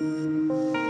Bye.